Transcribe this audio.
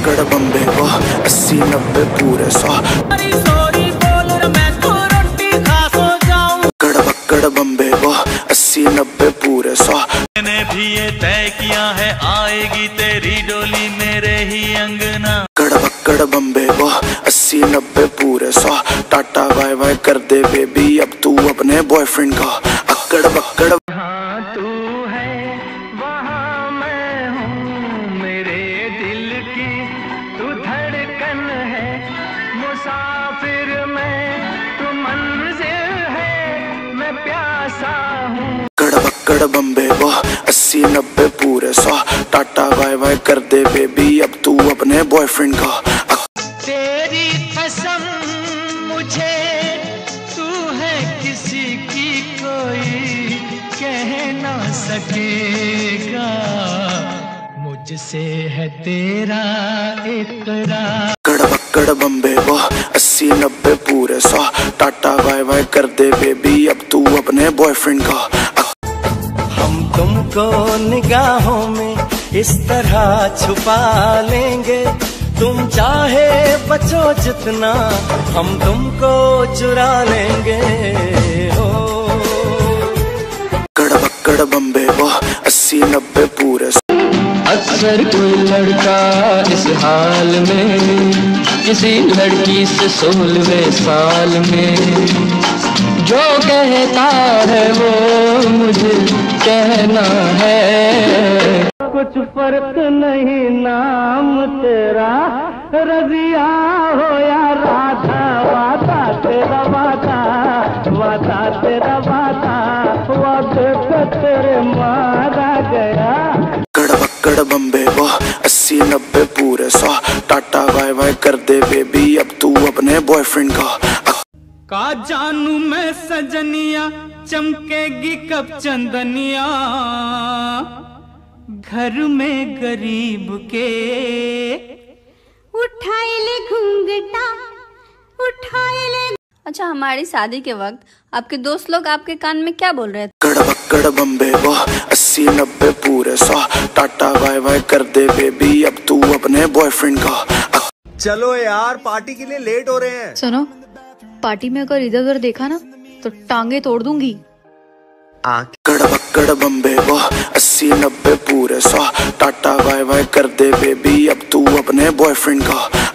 बक्कड़ बम्बे वो अस्सी नब्बे पूरे सौ। बम्बे अस्सी नब्बे पूरे मैंने भी ये तय किया है आएगी तेरी डोली मेरे ही अंगना। कड़ बक्कड़ बम्बे वो अस्सी नब्बे पूरे सौ। टाटा वाई वाई कर दे बेबी अब तू अपने बॉयफ्रेंड का। अक्कड़ बक्कड़ कड़ बम्बे वो अस्सी नब्बे पूरे सौ। टाटा वाई वाई कर दे बेबी अब तू अपने बॉयफ्रेंड का। तेरी कसम मुझे तू है किसी की कोई कह ना सकेगा। मुझसे है तेरा इकरार कड़ बम्बे वो अस्सी नब्बे पूरे सौ। टाटा वाई वाई कर दे बेबी अब तू अपने बॉयफ्रेंड का। हम तुमको निगाहों में इस तरह छुपा लेंगे। तुम चाहे बचो जितना हम तुमको चुरा लेंगे। हो कड़ बम्बे वो अस्सी नब्बे पूरे सौ। अक्सर कोई लड़का इस हाल में किसी लड़की से सोलहवें साल में। जो कहता है वो मुझे कहना है। कुछ फ़र्क नहीं नाम तेरा रजिया हो या राधा वादा तेरा वादा वादा तेरा वादा वादे पे तेरे मारा गया। कड़ बक्कड़ बम्बे। दे बेबी अब तू अपने बॉयफ्रेंड का का जानू मैं सजनिया चमकेगी कब चंदनिया? घर में गरीब के उठाए ले घूंघटा उठाए ले अच्छा हमारी शादी के वक्त आपके दोस्त लोग आपके कान में क्या बोल रहे थे? कड़ बक्कड़ बम्बे वो अस्सी नब्बे पूरे सौ टाटा वाई वाई कर दे बेबी अब तू अपने बॉयफ्रेंड का चलो यार पार्टी के लिए लेट हो रहे हैं। सुनो पार्टी में अगर इधर उधर देखा ना तो टांगे तोड़ दूँगी। बम्बे वो अस्सी नब्बे पूरे सौ। टाटा बाय बाय कर दे बेबी अब तू अपने बॉयफ्रेंड का।